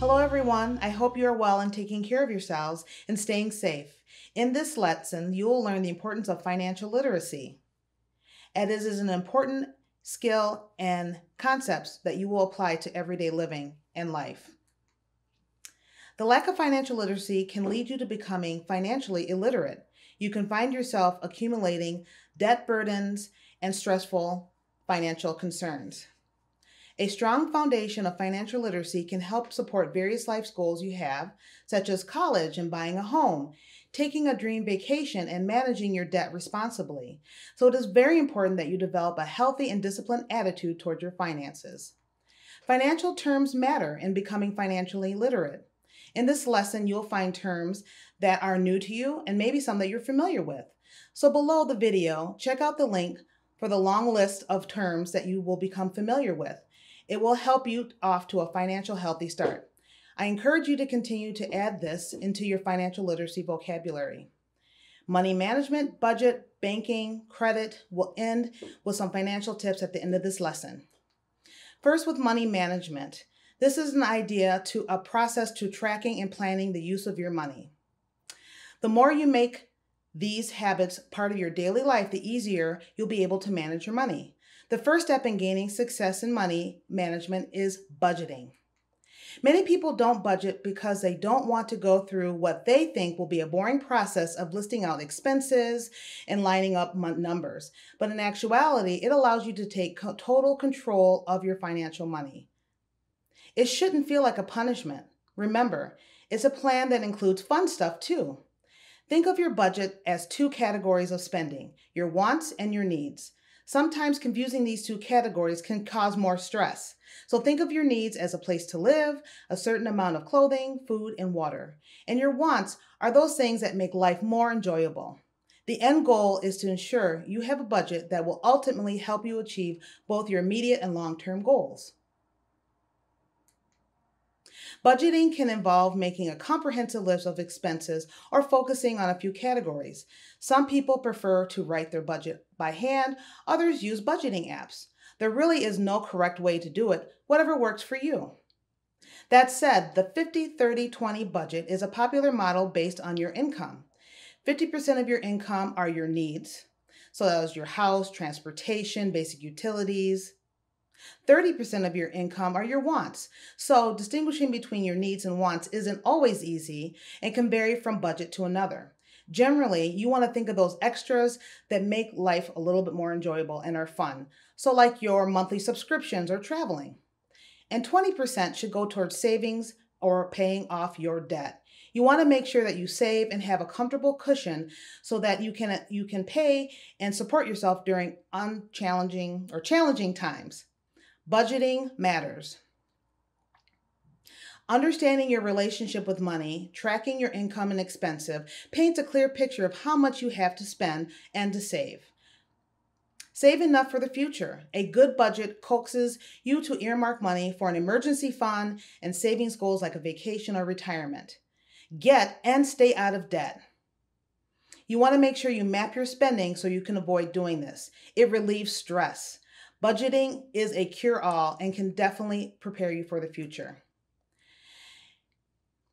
Hello everyone, I hope you are well and taking care of yourselves and staying safe. In this lesson, you will learn the importance of financial literacy. It is an important skill and concepts that you will apply to everyday living and life. The lack of financial literacy can lead you to becoming financially illiterate. You can find yourself accumulating debt burdens and stressful financial concerns. A strong foundation of financial literacy can help support various life goals you have, such as college and buying a home, taking a dream vacation, and managing your debt responsibly. So it is very important that you develop a healthy and disciplined attitude toward your finances. Financial terms matter in becoming financially literate. In this lesson, you'll find terms that are new to you and maybe some that you're familiar with. So below the video, check out the link for the long list of terms that you will become familiar with. It will help you off to a financial healthy start. I encourage you to continue to add this into your financial literacy vocabulary. Money management, budget, banking, credit will end with some financial tips at the end of this lesson. First, with money management. This is an idea to a process to tracking and planning the use of your money. The more you make these habits part of your daily life, the easier you'll be able to manage your money. The first step in gaining success in money management is budgeting. Many people don't budget because they don't want to go through what they think will be a boring process of listing out expenses and lining up numbers. But in actuality, it allows you to take total control of your financial money. It shouldn't feel like a punishment. Remember, it's a plan that includes fun stuff too. Think of your budget as two categories of spending your wants and your needs. Sometimes confusing these two categories can cause more stress. So think of your needs as a place to live, a certain amount of clothing, food, and water. And your wants are those things that make life more enjoyable. The end goal is to ensure you have a budget that will ultimately help you achieve both your immediate and long term goals. Budgeting can involve making a comprehensive list of expenses or focusing on a few categories. Some people prefer to write their budget by hand, others use budgeting apps. There really is no correct way to do it, whatever works for you. That said, the 50 30 20 budget is a popular model based on your income. 50% of your income are your needs. So that is your house, transportation, basic utilities. 30% of your income are your wants. So distinguishing between your needs and wants isn't always easy and can vary from budget to another. Generally, you want to think of those extras that make life a little bit more enjoyable and are fun. So, like your monthly subscriptions or traveling. And 20% should go towards savings or paying off your debt. You want to make sure that you save and have a comfortable cushion so that you can you can pay and support yourself during unchallenging or challenging times. Budgeting matters. Understanding your relationship with money, tracking your income and expenses, paints a clear picture of how much you have to spend and to save. Save enough for the future. A good budget coaxes you to earmark money for an emergency fund and savings goals like a vacation or retirement. Get and stay out of debt. You want to make sure you map your spending so you can avoid doing this. It relieves stress. Budgeting is a cure all and can definitely prepare you for the future.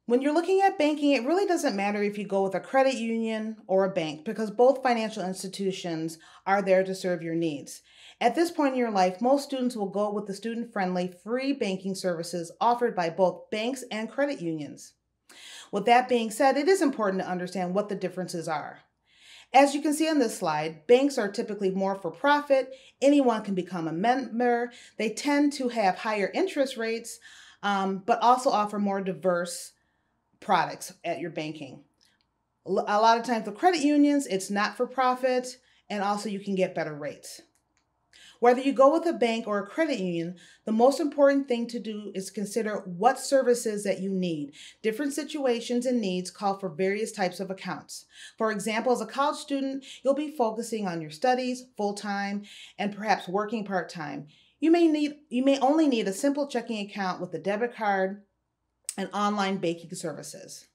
When you're looking at banking, it really doesn't matter if you go with a credit union or a bank because both financial institutions are there to serve your needs. At this point in your life, most students will go with the student friendly free banking services offered by both banks and credit unions. With that being said, it is important to understand what the differences are. As you can see on this slide, banks are typically more for profit. Anyone can become a member. They tend to have higher interest rates, um, but also offer more diverse products at your banking. A lot of times the credit unions, it's not for profit, and also you can get better rates. Whether you go with a bank or a credit union, the most important thing to do is consider what services that you need. Different situations and needs call for various types of accounts. For example, as a college student, you'll be focusing on your studies full-time and perhaps working part-time. You may need you may only need a simple checking account with a debit card and online banking services.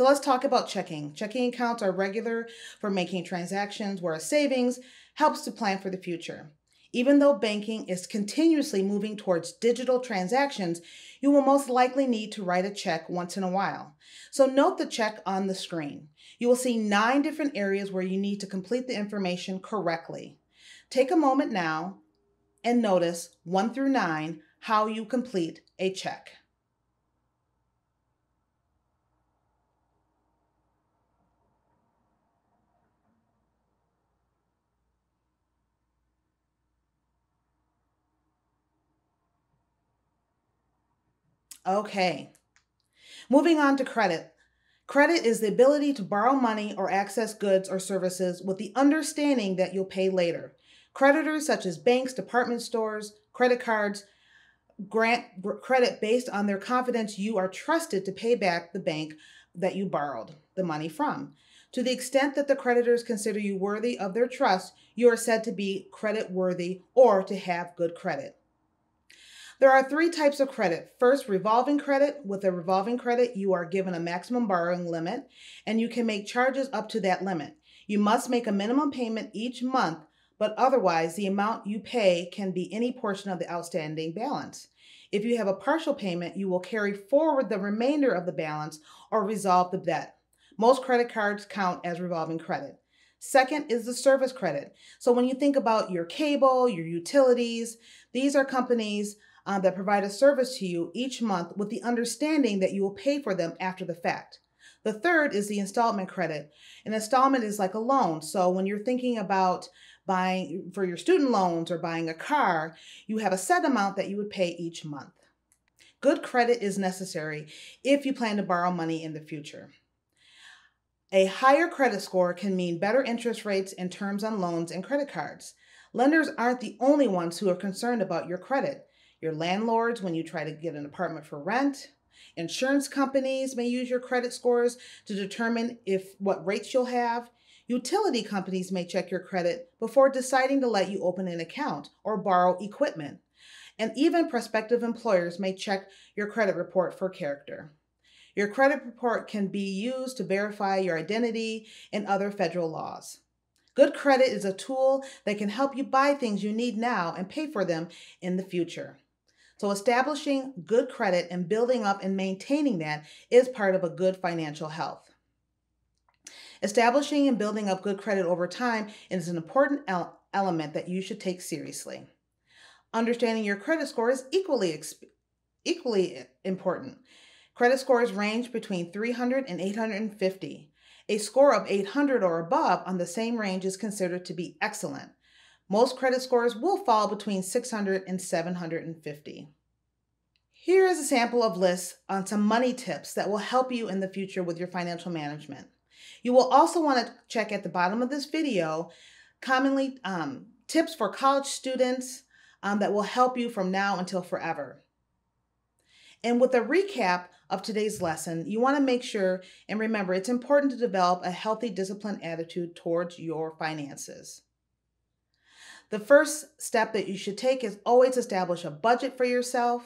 So let's talk about checking. Checking accounts are regular for making transactions, whereas savings helps to plan for the future. Even though banking is continuously moving towards digital transactions, you will most likely need to write a check once in a while. So note the check on the screen. You will see nine different areas where you need to complete the information correctly. Take a moment now and notice one through nine how you complete a check. Okay. Moving on to credit. Credit is the ability to borrow money or access goods or services with the understanding that you'll pay later. Creditors such as banks, department stores, credit cards grant credit based on their confidence you are trusted to pay back the bank that you borrowed the money from. To the extent that the creditors consider you worthy of their trust, you are said to be credit worthy or to have good credit. There are three types of credit. First, revolving credit. With a revolving credit, you are given a maximum borrowing limit and you can make charges up to that limit. You must make a minimum payment each month, but otherwise, the amount you pay can be any portion of the outstanding balance. If you have a partial payment, you will carry forward the remainder of the balance or resolve the debt. Most credit cards count as revolving credit. Second is the service credit. So when you think about your cable, your utilities, these are companies uh, that provide a service to you each month with the understanding that you will pay for them after the fact. The third is the installment credit. An installment is like a loan. So when you're thinking about buying for your student loans or buying a car, you have a set amount that you would pay each month. Good credit is necessary if you plan to borrow money in the future. A higher credit score can mean better interest rates and terms on loans and credit cards. Lenders aren't the only ones who are concerned about your credit your landlords when you try to get an apartment for rent. Insurance companies may use your credit scores to determine if what rates you'll have. Utility companies may check your credit before deciding to let you open an account or borrow equipment. And even prospective employers may check your credit report for character. Your credit report can be used to verify your identity and other federal laws. Good credit is a tool that can help you buy things you need now and pay for them in the future. So, establishing good credit and building up and maintaining that is part of a good financial health. Establishing and building up good credit over time is an important el- element that you should take seriously. Understanding your credit score is equally, exp- equally important. Credit scores range between 300 and 850. A score of 800 or above on the same range is considered to be excellent. Most credit scores will fall between 600 and 750. Here is a sample of lists on some money tips that will help you in the future with your financial management. You will also want to check at the bottom of this video commonly um, tips for college students um, that will help you from now until forever. And with a recap of today's lesson, you want to make sure and remember it's important to develop a healthy, disciplined attitude towards your finances. The first step that you should take is always establish a budget for yourself,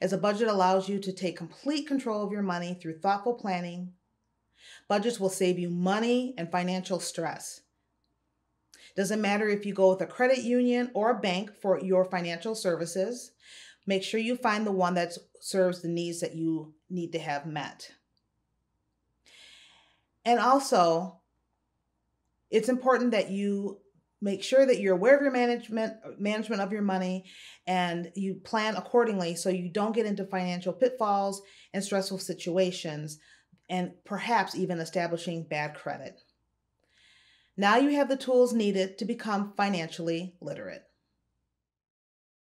as a budget allows you to take complete control of your money through thoughtful planning. Budgets will save you money and financial stress. Doesn't matter if you go with a credit union or a bank for your financial services, make sure you find the one that serves the needs that you need to have met. And also, it's important that you make sure that you're aware of your management management of your money and you plan accordingly so you don't get into financial pitfalls and stressful situations and perhaps even establishing bad credit. Now you have the tools needed to become financially literate.